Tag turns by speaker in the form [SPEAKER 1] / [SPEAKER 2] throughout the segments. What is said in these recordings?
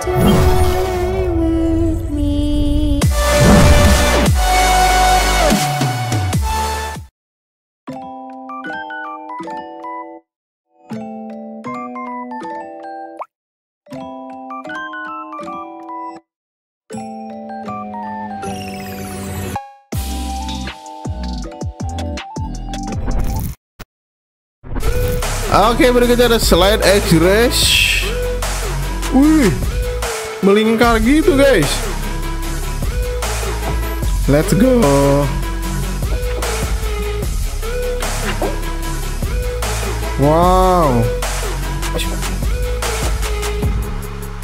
[SPEAKER 1] stay with me.
[SPEAKER 2] Oke berikutnya ada slide edge race Wih Melingkar gitu guys. Let's go. Wow.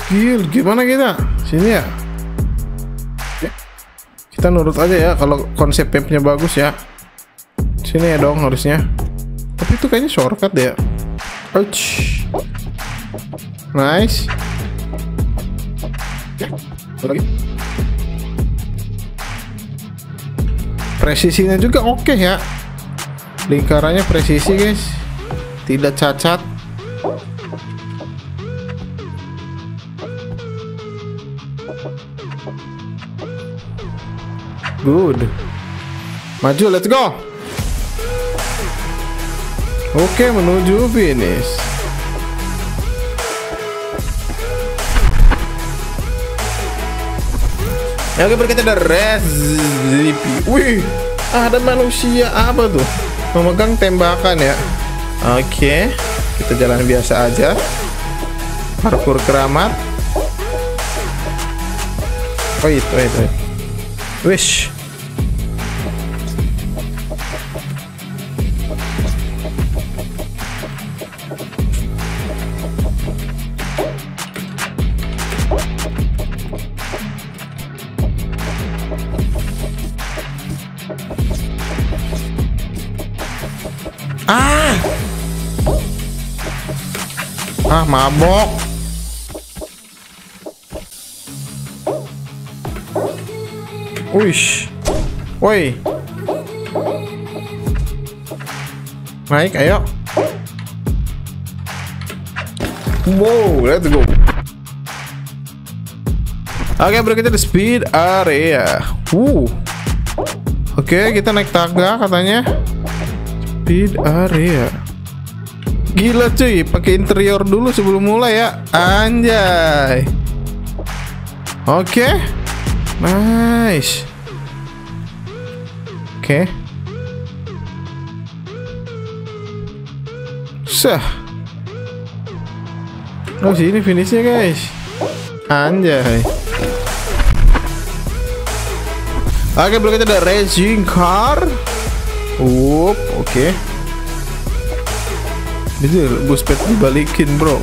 [SPEAKER 2] Gil, gimana kita? Sini ya? Kita nurut aja ya Kalau konsep mapnya bagus ya. Sini ya dong harusnya. Tapi itu kayaknya shortcut ya. Ouch. Nice. Lagi. Presisinya juga oke ya. Lingkarannya presisi guys. Tidak cacat. Good. Maju, let's go. Oke, menuju finish. Ya, oke, berikutnya ada Rezipi. Wih, ada manusia apa tuh? Memegang tembakan ya. Oke, kita jalan biasa aja. Parkur keramat. Oh itu, itu. Wish. Mabok. Wish. Woi. Naik, ayo. Wow, let's go. Oke, berikutnya di speed area. Uh. Oke, kita naik tangga katanya. Speed area. Gila cuy, pakai interior dulu sebelum mulai ya. Anjay. Oke. Nice. Oke. Sah. Oh sini finishnya guys. Anjay. Oke, berikutnya ada racing car. Oke. Bus pet dibalikin, bro.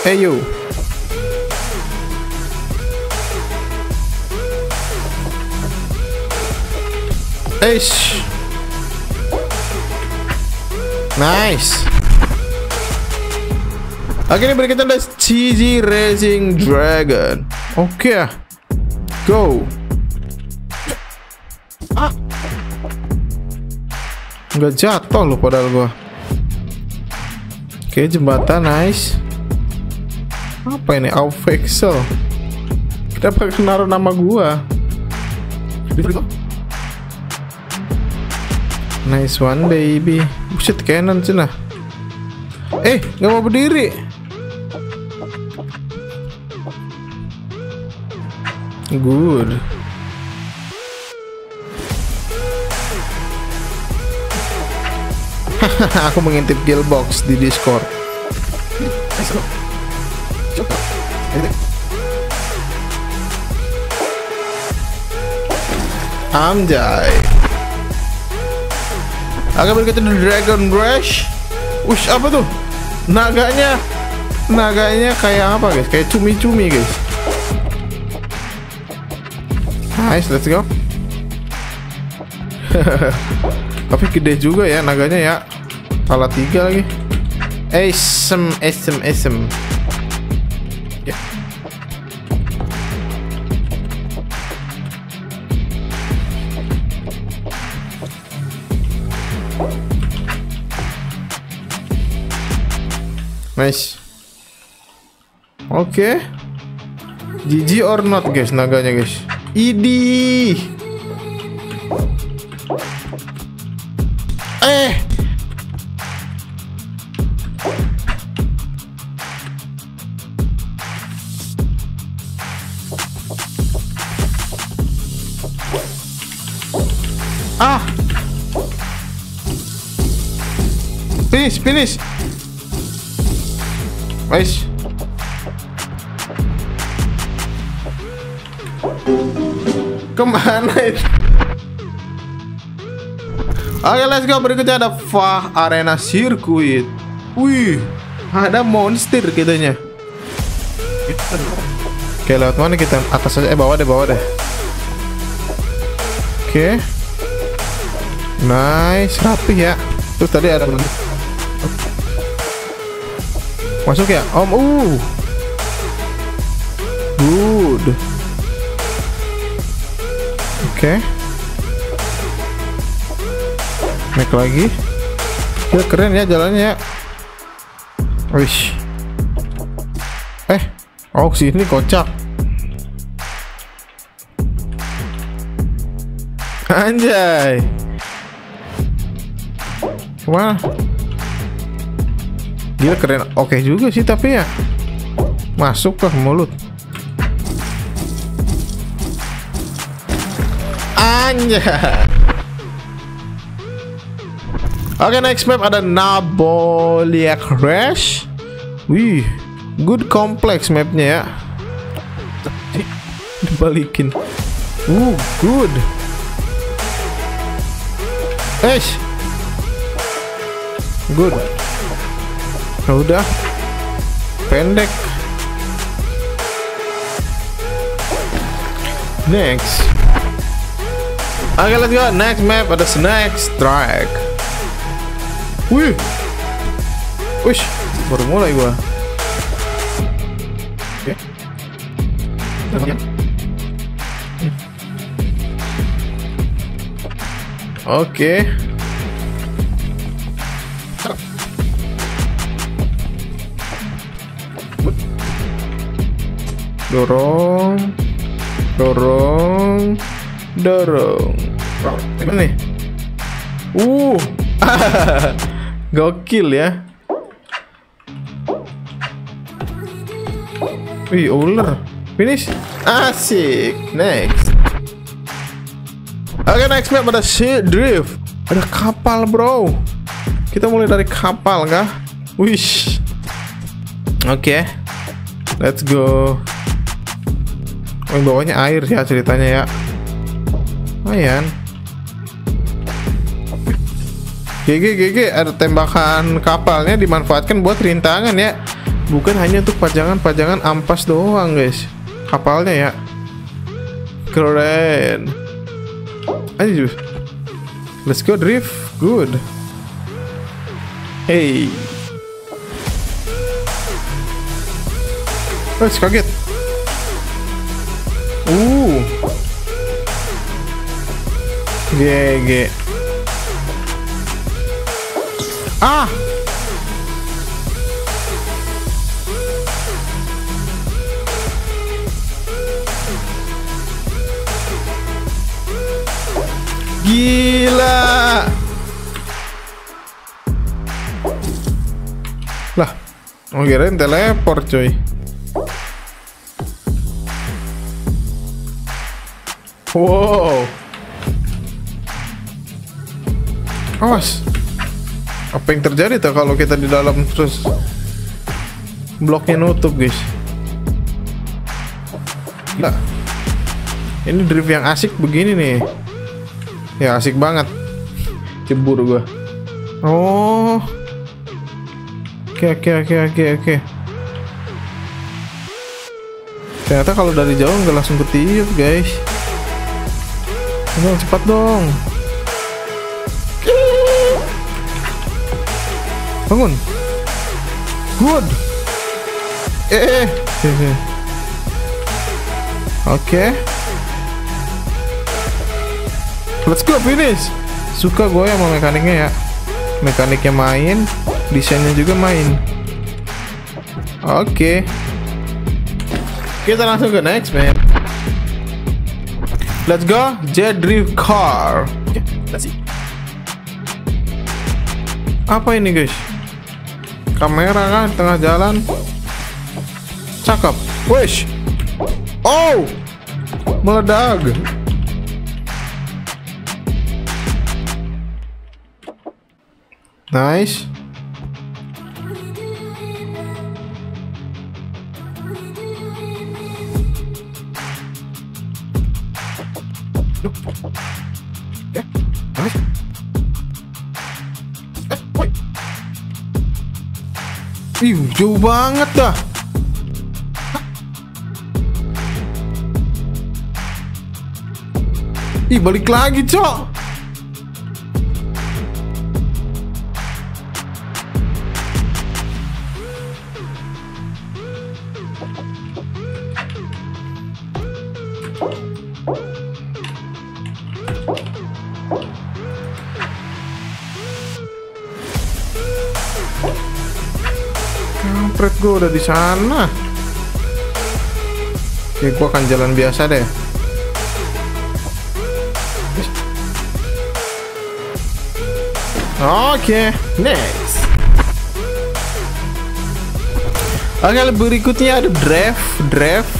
[SPEAKER 2] Hey yo. Eish. Nice. Oke, ini berikutnya ada CG Racing Dragon. Oke. Go. Ah. Nggak jatuh loh padahal gua. Oke, jembatan nice. Apa ini? Aufexel. Kenapa naruh nama gua? Nice one baby. Buset cannon cina. Eh, nggak mau berdiri. Good. Aku mengintip Gilbox di Discord. Amjay. Agak berikutnya The Dragon Rush. Ush, apa tuh? Naganya. Naganya kayak apa, guys? Kayak cumi-cumi, guys. Nice, let's go. Tapi gede juga ya naganya ya. Kepala tiga lagi. Esem, esem, esem. Ya. Nice. Oke. GG or not guys naganya guys. Idi. Ah. Finish, finish. Guys. Ke mana itu? Oke, let's go. Berikutnya ada Fah Arena Circuit. Wih, ada monster kitanya. Oke, lewat mana kita? Atas aja. Eh, bawah deh, bawah deh. Oke. Nice, rapi ya. Terus tadi ada Masuk ya? Om, uh. Good. Oke. Naik lagi. Ya keren ya jalannya ya. Wish. Eh, oh sini kocak. Anjay. Ke mana? Gila keren. Oke juga sih tapi ya. Masuk ke mulut. Anjay. Oke next map ada Nabolia Crash. Wih, good complex mapnya ya. Dibalikin. Uh, good. Eh, good. Nah, udah pendek. Next. Oke, let's go. Next map ada Snack Strike. Wih. Wish, baru mulai gua. Oke. Oke. Dorong. Dorong. Dorong. Gimana nih? Uh. Gokil ya. Wih, ular. Finish. Asik. Next. Oke, next map ada Sea Drift. Ada kapal, bro. Kita mulai dari kapal kah? Wish. Oke. Let's go. Yang bawahnya air ya ceritanya ya. Lumayan. GG GG ada tembakan kapalnya dimanfaatkan buat rintangan ya. Bukan hanya untuk pajangan-pajangan ampas doang, guys. Kapalnya ya. Keren. Ayo. Let's go drift. Good. Hey. Oh, kaget. GG. Ah. Gila. Lah, mau kirain teleport coy. Wow. Awas. Apa yang terjadi tuh kalau kita di dalam terus bloknya nutup, guys? Nah. Ini drift yang asik begini nih. Ya asik banget. Cebur gua. Oh. Oke oke oke oke oke. Ternyata kalau dari jauh nggak langsung ketiup, guys. Ayo cepat dong. Bangun. Good. Eh. eh. eh. Oke. Let's go finish. Suka gue sama mekaniknya ya. Mekaniknya main, desainnya juga main. Oke. Kita langsung ke next, man. Let's go, Jet Drift Car. Oke, let's see. Apa ini, guys? Kamera kan tengah jalan. Cakep. Wish. Oh, meledak. Nice. Ih, jauh banget dah. Ih, balik lagi, Cok. Gue udah di sana. Oke, gue akan jalan biasa deh. Oke, next. Oke, berikutnya ada draft, draft.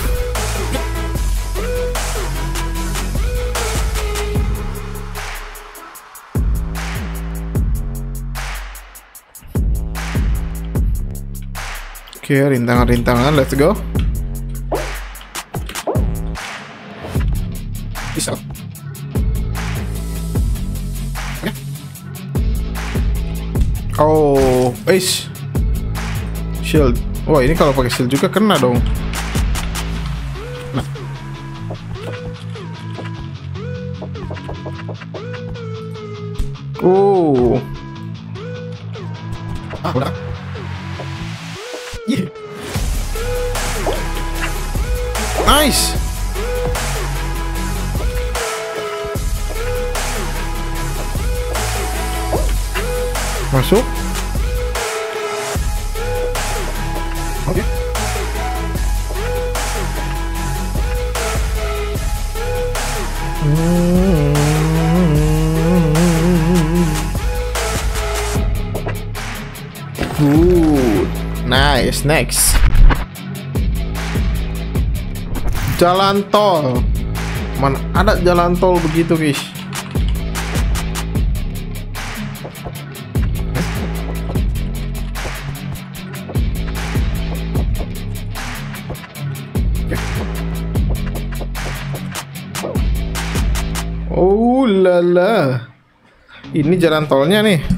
[SPEAKER 2] Oke, rintangan-rintangan, let's go. Bisa. Oke. Oh, ace. Shield. Wah, ini kalau pakai shield juga kena dong. Nah. Oh. Ah, udah. Nice. Masuk. Oke. Good. Nice. Next. Jalan tol. Mana ada jalan tol begitu, guys? Oh lala. Ini jalan tolnya nih.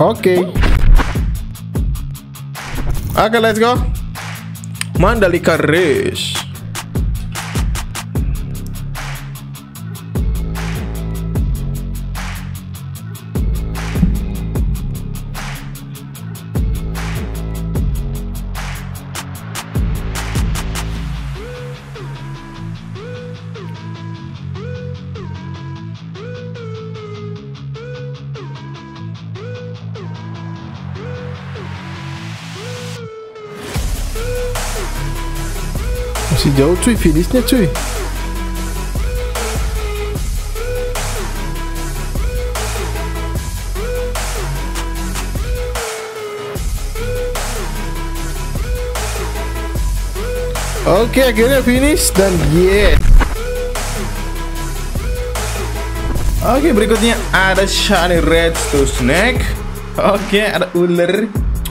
[SPEAKER 2] Oke. Oke, let's go. Mandalika Race. Jauh cuy, finishnya cuy. Oke, akhirnya finish dan yes. Oke, berikutnya ada shiny red to snake. Oke, ada ular.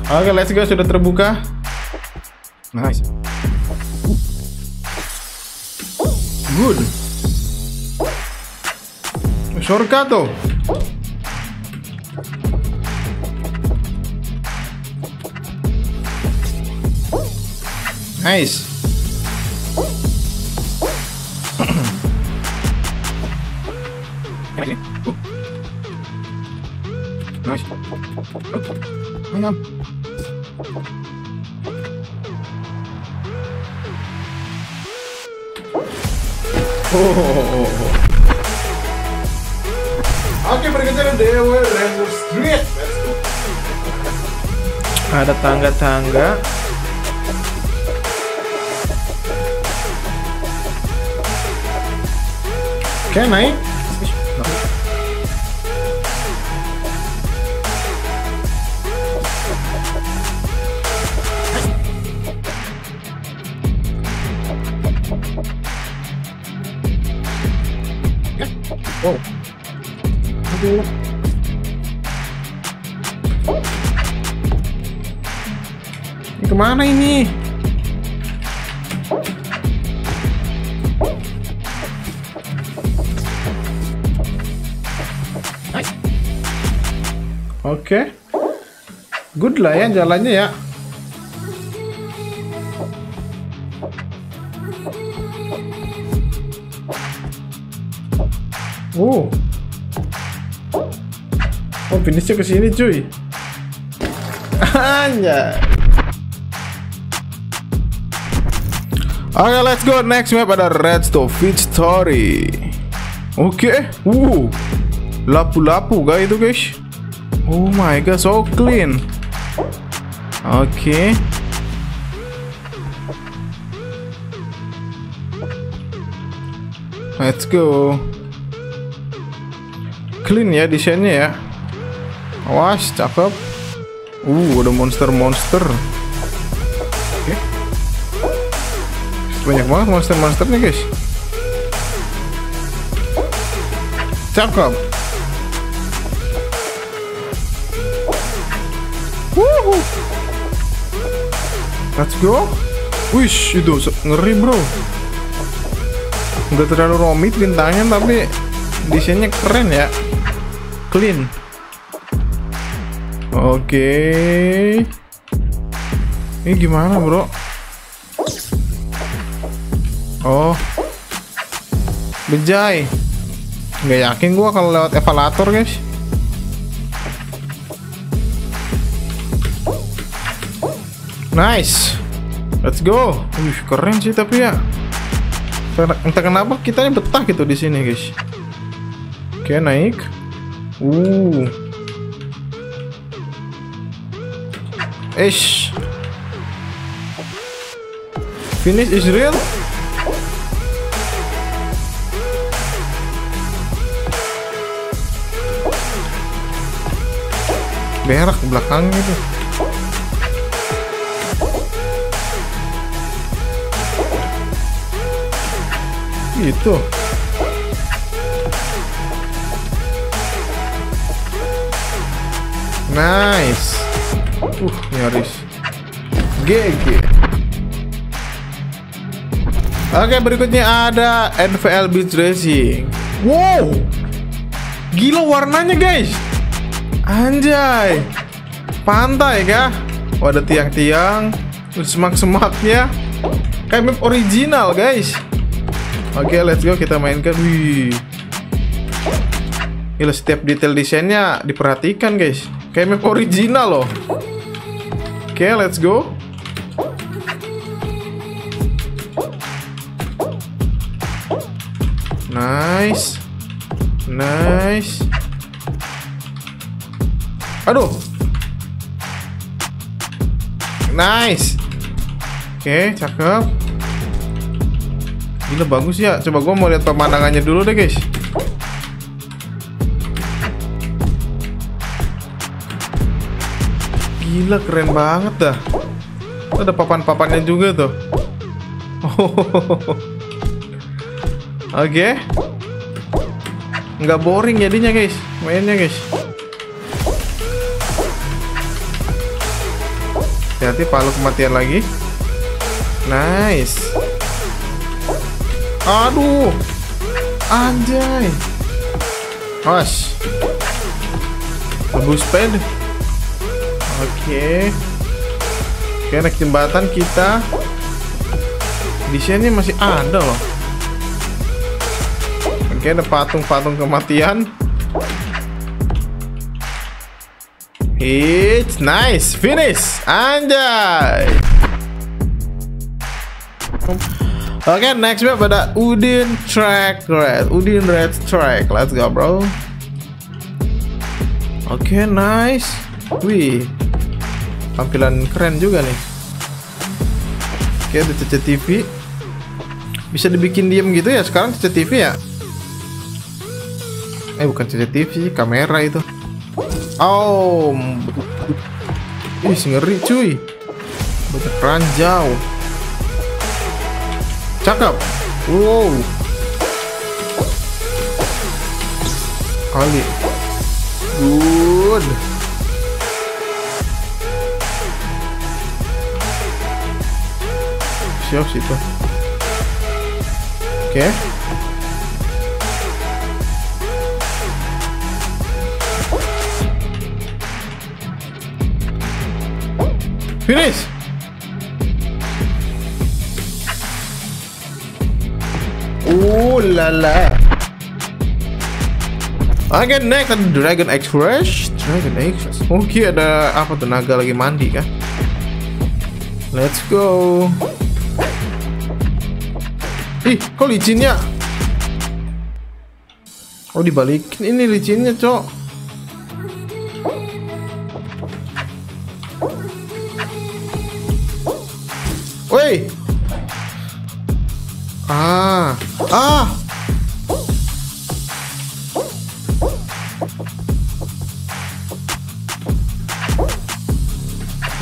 [SPEAKER 2] Oke, let's go sudah terbuka. Nice. Good. Shortcut. Nice. nice. Mantap. Oh. Oke, berikutnya ada Dewa Razor Street. Ada tangga-tangga. Oke, naik. Aduh. Ini ke mana ini? Oke. Good lah ya jalannya ya. Finishnya ke sini, cuy. Anjay. Oke, let's go. Next map ada Redstone Feed Story. Oke. Uh. Lapu-lapu guys itu, guys. Oh my god, so clean. Oke. Let's go. Clean ya desainnya ya. Awas, cakep. Uh, ada monster-monster. Oke. Banyak banget monster-monsternya, guys. Cakep. Let's go. Wish, itu ngeri, bro. Nggak terlalu rumit bintangnya, tapi desainnya keren ya. Clean. Oke. Ini gimana, bro? Oh. Bejai. Nggak yakin gua kalau lewat evalator, guys. Nice. Let's go. Wih, keren sih tapi ya. Entah- Entah kenapa kita ini betah gitu di sini, guys. Oke, naik. Uh. Ish. Finish is real. Berak belakangnya itu. Gitu. Nice. Uh, nyaris. GG. Oke, berikutnya ada NVL Beach Racing. Wow. Gila warnanya, guys. Anjay. Pantai kah? Oh, ada tiang-tiang, semak-semaknya. Kayak map original, guys. Oke, let's go kita mainkan. Wih. Gila setiap detail desainnya diperhatikan, guys. Kayak map original loh. Oke, let's go. Nice. Nice. Aduh. Nice. Oke, cakep. Gila bagus ya. Coba gua mau lihat pemandangannya dulu deh, guys. Gila keren banget dah. Ada papan-papannya juga tuh. Oke. Nggak boring jadinya guys, mainnya guys. Hati-hati palu kematian lagi. Nice. Aduh. Anjay. Awas. Lebus ped. Oke. Oke, naik jembatan kita. Desainnya masih ada loh. Oke, ada patung-patung kematian. It's nice, finish, anjay. Oke, next map ada Udin Track Red, Udin Red Track. Let's go, bro. Oke, nice. Wih. Tampilan keren juga nih. Oke, ada CCTV. Bisa dibikin diem gitu ya sekarang CCTV ya? Eh, bukan CCTV, kamera itu. Oh. Ih, ngeri cuy. Banyak ranjau. Cakep. Wow. Kali. Good. Siap situ. Oke. Finish. Ooh la la. Next ada Dragon Express. Dragon Express. Oke, ada apa tuh naga lagi mandi kan? Let's go. Ih, kok licinnya? Oh, dibalikin ini licinnya, Cok. Woi. Ah. Ah.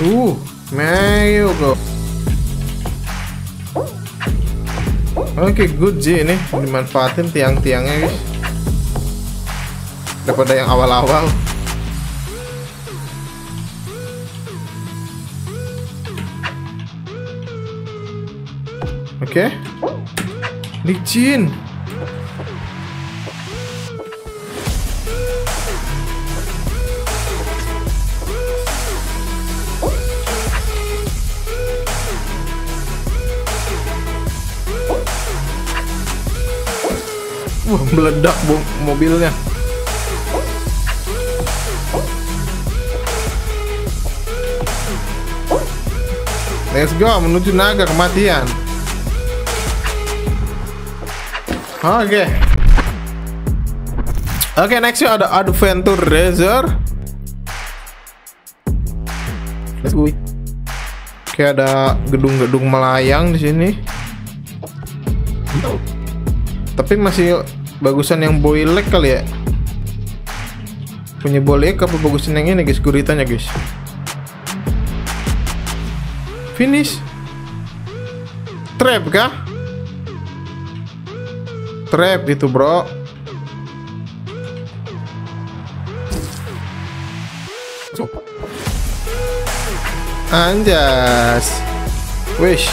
[SPEAKER 2] Uh, Mayo go. Oke, good sih ini dimanfaatin tiang-tiangnya guys. Daripada yang awal-awal. Oke. Licin. Meledak bo- mobilnya. Let's go menuju naga kematian. Oke. Oke, nextnya ada Adventure Racer. Let's go. Oke, ada gedung-gedung melayang di sini. Tapi masih bagusan yang boilek kali ya. Punya boilek apa bagusan yang ini guys? Guritanya guys. Finish. Trap kah? Trap itu bro. Anjas. Wish.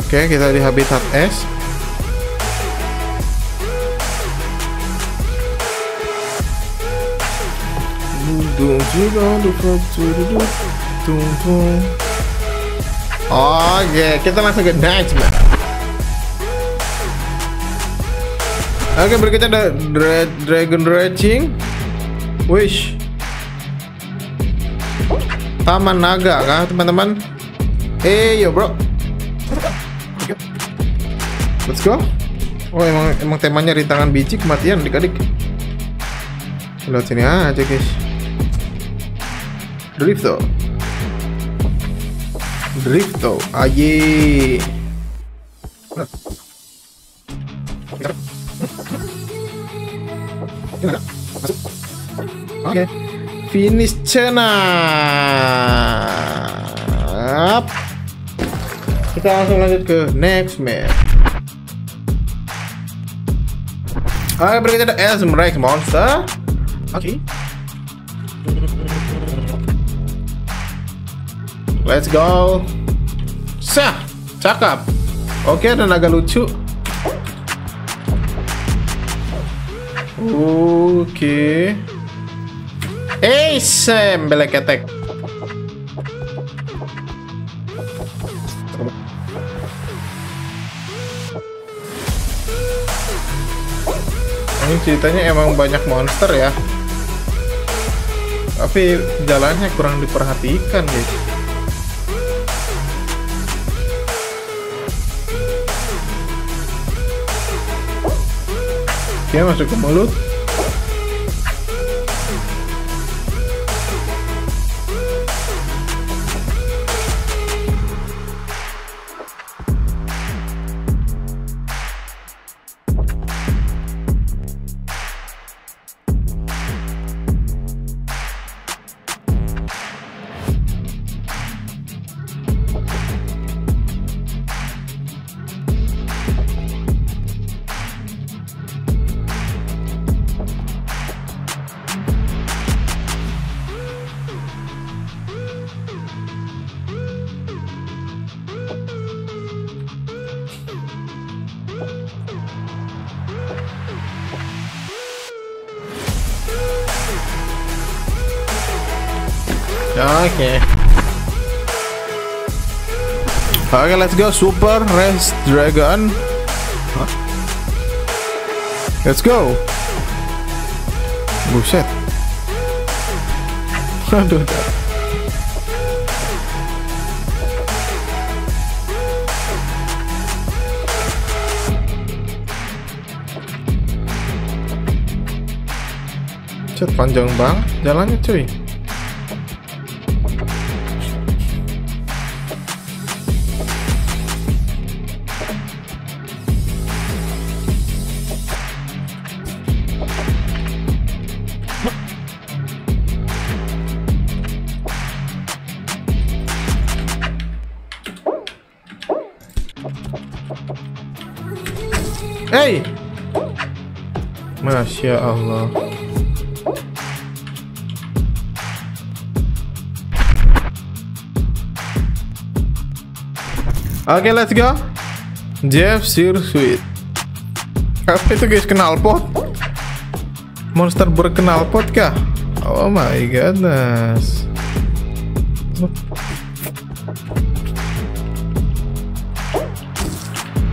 [SPEAKER 2] Oke, kita di habitat es. Oke, kita langsung ke man. Oke, berikutnya ada Dra Dragon Racing. Wish. Taman Naga kah, teman-teman? Eh, yo bro. Let's go. Oh, emang emang temanya rintangan biji kematian adik-adik. Lihat sini aja, guys. Drifto. Drifto. Aye. Oke. Finish cena. Kita langsung lanjut ke next match. Oke, berikutnya ada Rex Monster. Oke. Let's go. Sah, cakep. Oke, ada naga lucu. Oke. Eh, Sam, belek ketek. Ini ceritanya emang banyak monster ya. Tapi jalannya kurang diperhatikan, guys. Oke, masuk ke Oke. Oke, let's go Super Race Dragon. Let's go. Buset. Aduh. Cet panjang banget jalannya cuy. Masya Allah. Oke, let's go. Jeff Sirsuit. Apa itu guys? Knalpot? Monster berknalpot kah? Oh my goodness.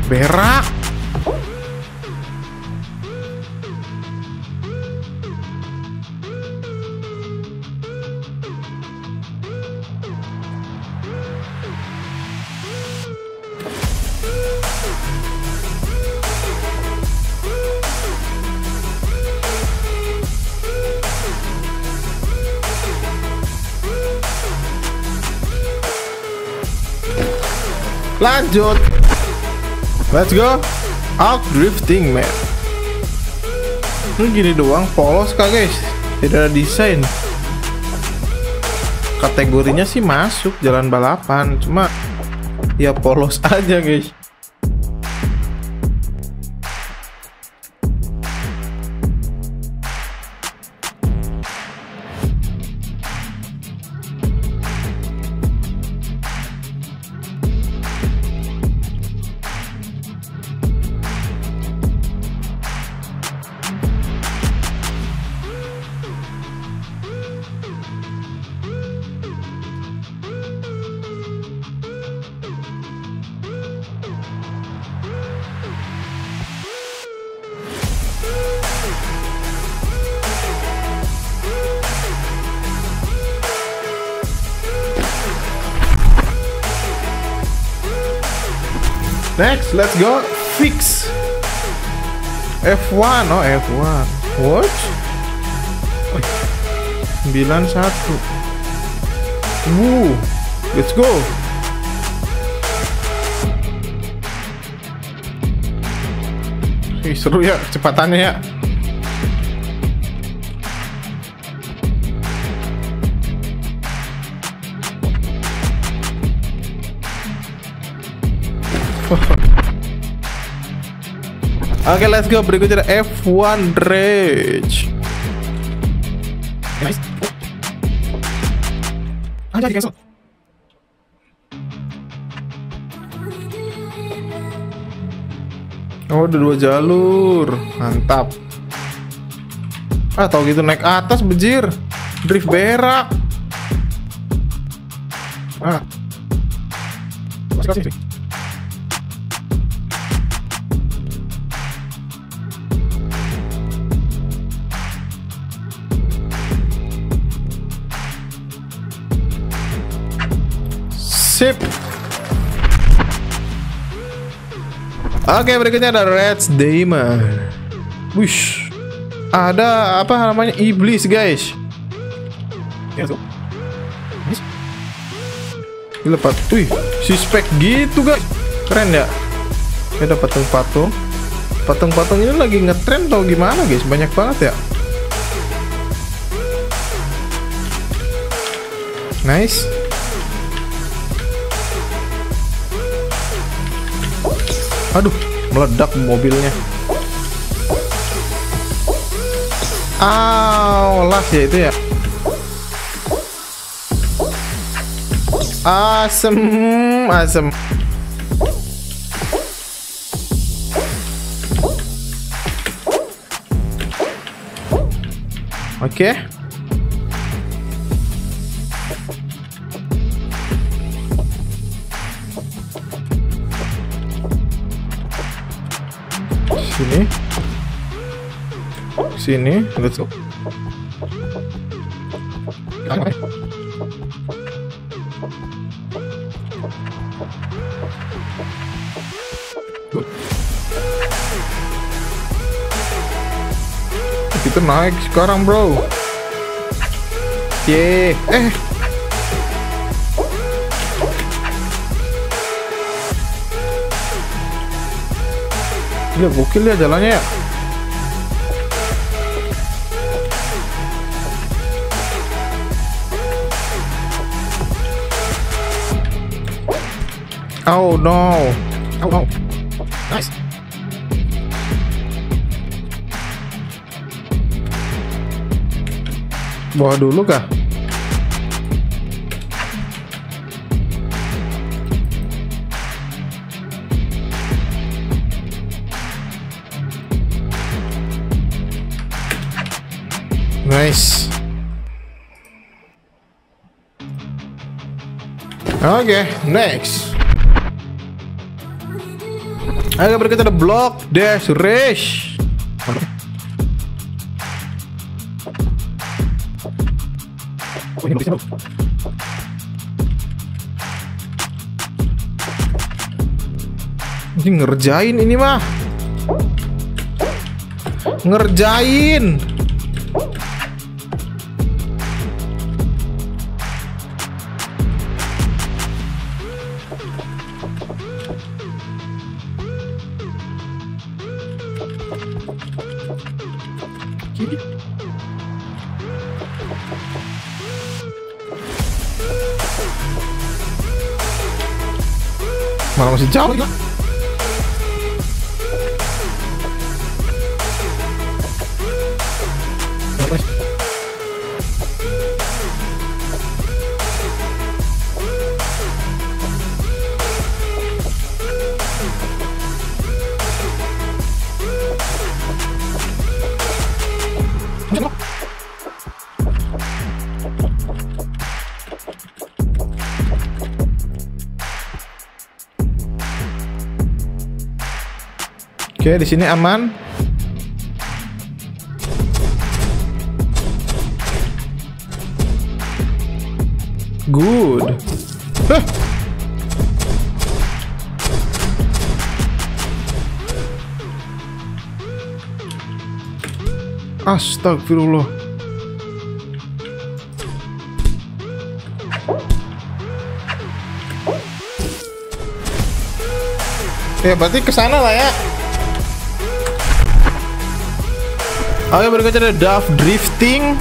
[SPEAKER 2] Berak. Lanjut. Let's go. Out drifting, man. Ini gini doang, polos kah guys? Tidak ada desain. Kategorinya sih masuk jalan balapan, cuma ya polos aja guys. Next, let's go. Fix F1 oh F1 what? 91 Woo. Let's go. Ih, seru ya kecepatannya ya Oke, let's go. Berikutnya ada F1 Rage. Guys. Oh, udah dua jalur. Mantap. Ah, tau gitu naik atas bejir. Drift berak. Ah. Masih kasih, Sip. Oke, berikutnya ada Red Demon. Wish. Ada apa namanya iblis, guys. Ya, tuh. Lepas. Wih, suspek gitu, guys. Keren ya. Ada patung-patung. Patung-patung ini lagi ngetren tau gimana, guys? Banyak banget ya. Nice. Aduh, meledak mobilnya. Aw, las ya itu ya. Asem, asem. Oke. Sini. Sini, let's go. Kita naik sekarang, bro. Ye, eh. Gila, gokil ya jalannya ya. Oh no. Oh, oh. Nice. Bawah dulu kah? Oke, next. Ayo berikut ada block dash race. Ini ngerjain ini mah. Ngerjain. Malah masih Oke, di sini aman. Good. Hah. Astagfirullah. Ya berarti ke sana lah ya. Oke berikutnya ada Duff Drifting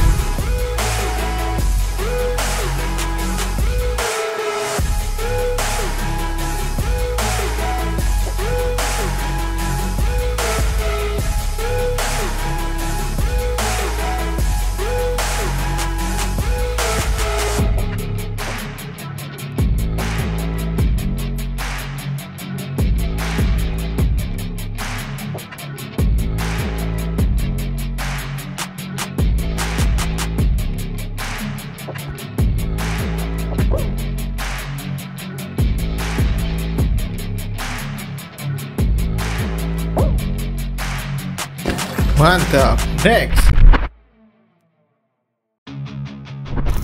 [SPEAKER 2] Next.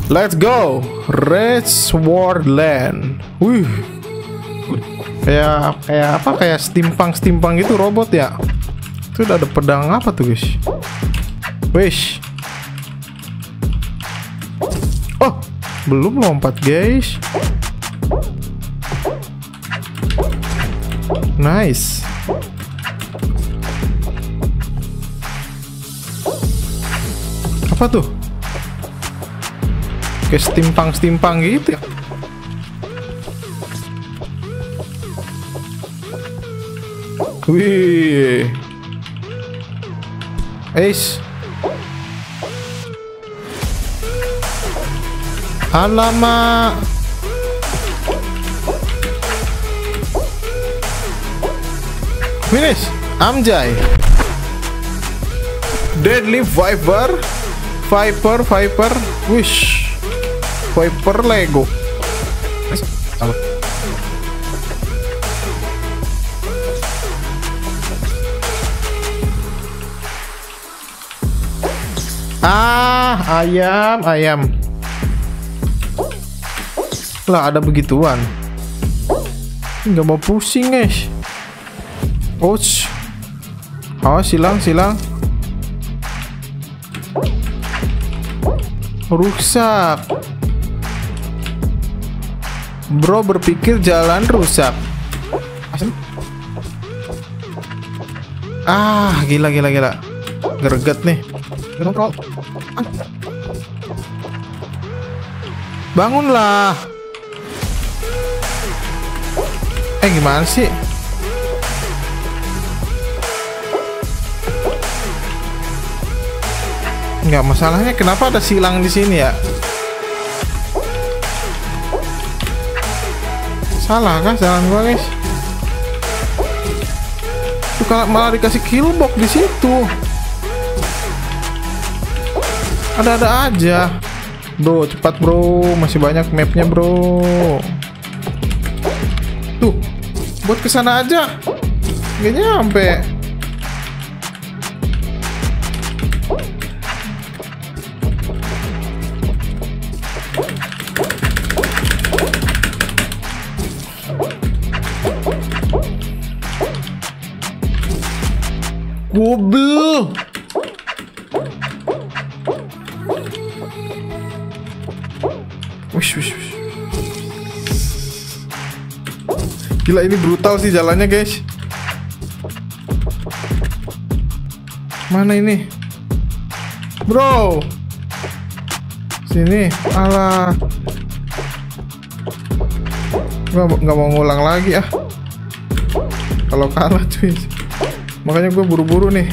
[SPEAKER 2] Let's go. Red Sword Land. Wih. Kayak Kayak apa? Kayak steampunk steampunk gitu robot ya? Itu udah ada pedang apa tuh guys? Wish. Oh Belum lompat guys. Nice Apa tuh? Kayak steampunk-steampunk gitu ya? Wih. Ace Alamak Finish Amjay. Deadly Viper Viper, Viper, wish, Viper Lego. Halo. Ah, ayam, ayam. Lah ada begituan. Gak mau pusing guys. Ouch. Awas, silang, silang. Rusak. Bro berpikir jalan rusak. Ah, gila gila gila. Greget nih. Ah. Bangunlah. Eh gimana sih? Nggak masalahnya kenapa ada silang di sini ya? Salah kah jalan gua guys? Tuh malah dikasih killbox di situ. Ada-ada aja. Bro, cepat bro, masih banyak mapnya bro. Tuh, buat ke sana aja. Nggak nyampe. Goblok. Wish, wish, wish. Gila ini brutal sih jalannya guys. Mana ini? Bro. Sini. Alah. Gua nggak mau ngulang lagi ah. Kalau kalah cuy. Makanya gue buru-buru nih.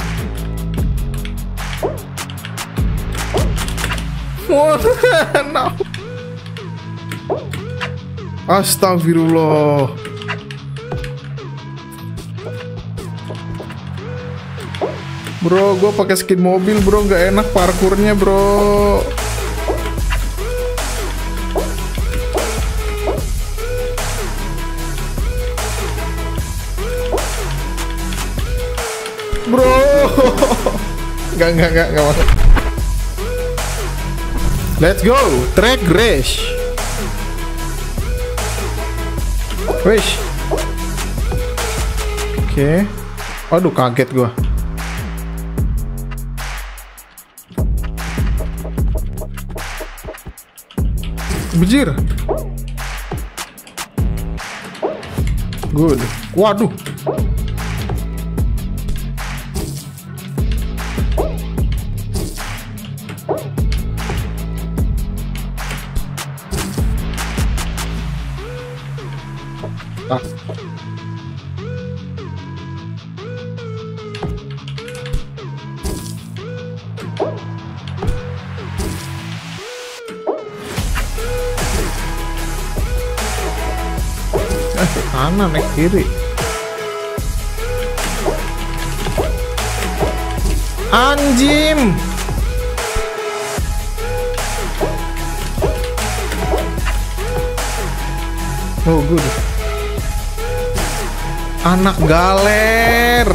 [SPEAKER 2] Astagfirullah. Bro, gue pakai skin mobil, bro, nggak enak parkurnya. Bro, nggak nggak nggak nggak masuk. Let's go, track race. Race. Oke. Aduh, kaget gua. Bejir. Good. Waduh. Kanan naik kiri. Anjim. Oh, good. Anak galer.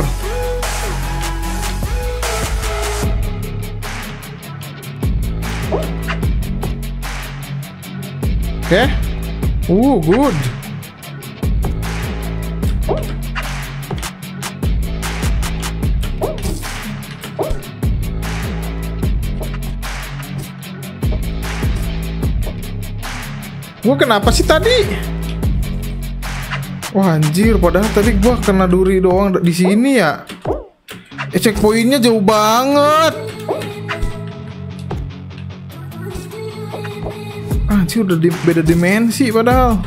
[SPEAKER 2] Oke. Uh, good. Gua kenapa sih tadi? Wah anjir, padahal tadi gua kena duri doang di sini ya. Eh, checkpointnya jauh banget. Anjir udah di beda dimensi padahal.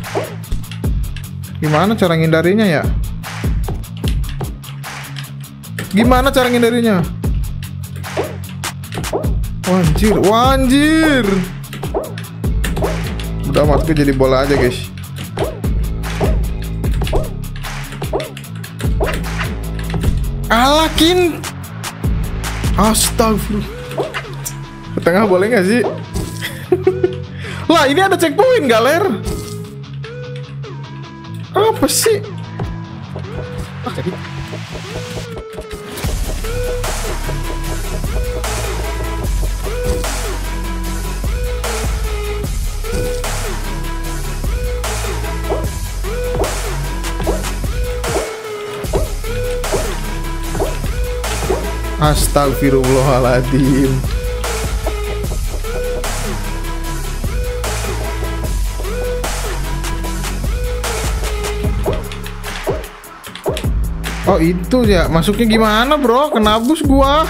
[SPEAKER 2] Gimana cara ngindarinya ya? Gimana cara ngindarinya? Wanjir, wanjir. Udah masuk jadi bola aja guys. Alakin. Astagfirullah. Tengah boleh nggak sih? lah ini ada checkpoint galer. Apa sih? Astagfirullahaladzim. Oh itu ya masuknya gimana bro? Kenabus gua.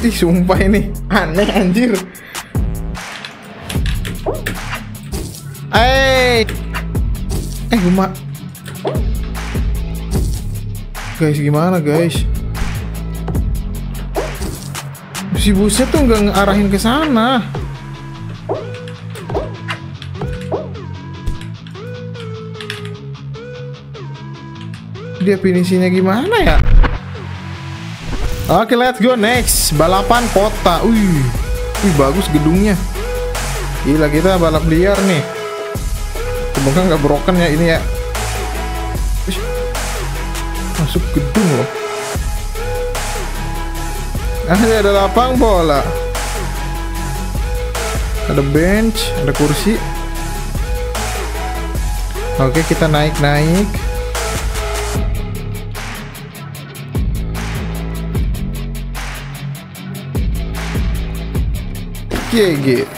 [SPEAKER 2] Ih sumpah ini aneh anjir. Eh, eh ma- Guys gimana guys? Si buset tuh nggak ngarahin ke sana. Dia finishingnya gimana ya? Oke, let's go next. Balapan kota. Wih, wih bagus gedungnya. Gila kita balap liar nih. Semoga nggak broken ya ini ya. Masuk gedung loh. Ah, ini ada lapang bola. Ada bench, ada kursi. Oke, kita naik-naik. GG